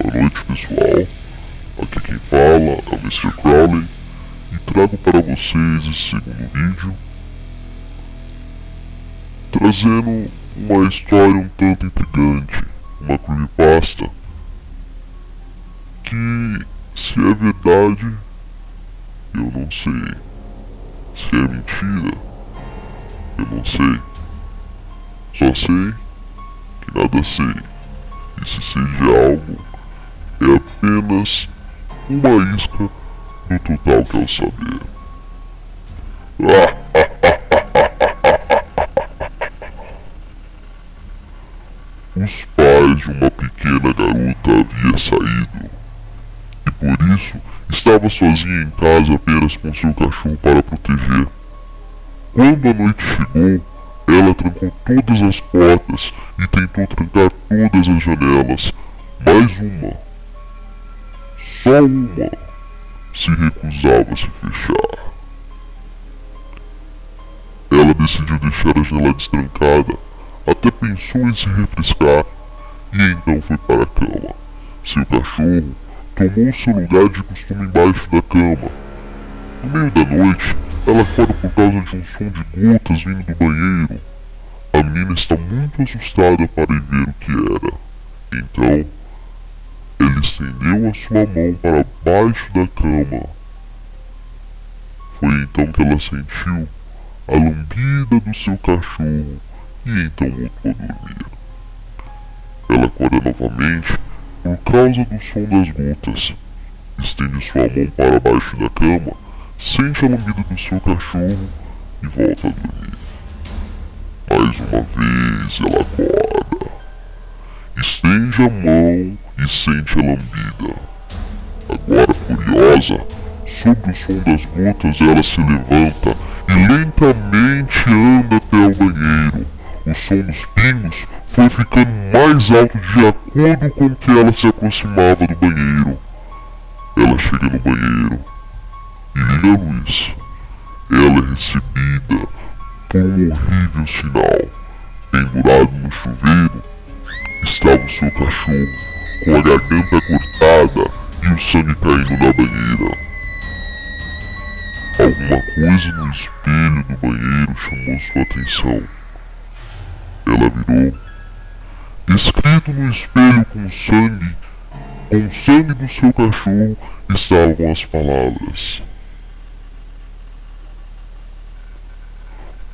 Boa noite pessoal, aqui quem fala é o Mr. Crowley e trago para vocês esse segundo vídeo trazendo uma história um tanto intrigante, uma creepypasta que se é verdade eu não sei, se é mentira eu não sei, só sei que nada sei. E se seja algo é apenas uma isca do total que eu saber. Os pais de uma pequena garota havia saído e por isso estava sozinha em casa apenas com seu cachorro para proteger. Quando a noite chegou, ela trancou todas as portas e tentou trancar todas as janelas, mais uma, só uma, se recusava a se fechar. Ela decidiu deixar a janela destrancada, até pensou em se refrescar e então foi para a cama. Seu cachorro tomou seu lugar de costume embaixo da cama. No meio da noite, ela acorda por causa de um som de gotas vindo do banheiro. A menina está muito assustada para ir ver o que era. Então, estendeu a sua mão para baixo da cama. Foi então que ela sentiu a lambida do seu cachorro e então voltou a dormir. Ela acorda novamente por causa do som das gotas. Estende sua mão para baixo da cama sente a lambida do seu cachorro e volta a dormir. Mais uma vez ela acorda. Estende a mão e sente a lambida. Agora curiosa, sobre o som das gotas ela se levanta e lentamente anda até o banheiro. O som dos pingos foi ficando mais alto de acordo com que ela se aproximava do banheiro. Ela chega no banheiro Vendo isso, ela é recebida por um horrível sinal. Pendurado no chuveiro, estava o seu cachorro, com a garganta cortada e o sangue caindo na banheira. Alguma coisa no espelho do banheiro chamou sua atenção. Ela virou. Escrito no espelho com sangue, com sangue do seu cachorro, estavam as palavras.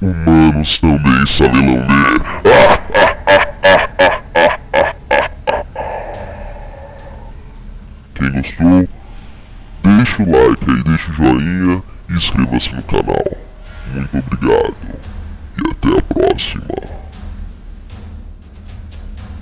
Humanos também sabem lamber. Quem gostou, o like aí, deixa o joinha e inscreva-se no canal. Muito obrigado e até a próxima.